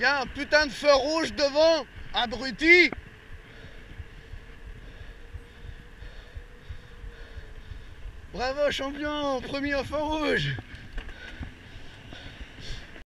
y a un putain de feu rouge devant, abruti. Bravo champion, premier au feu rouge.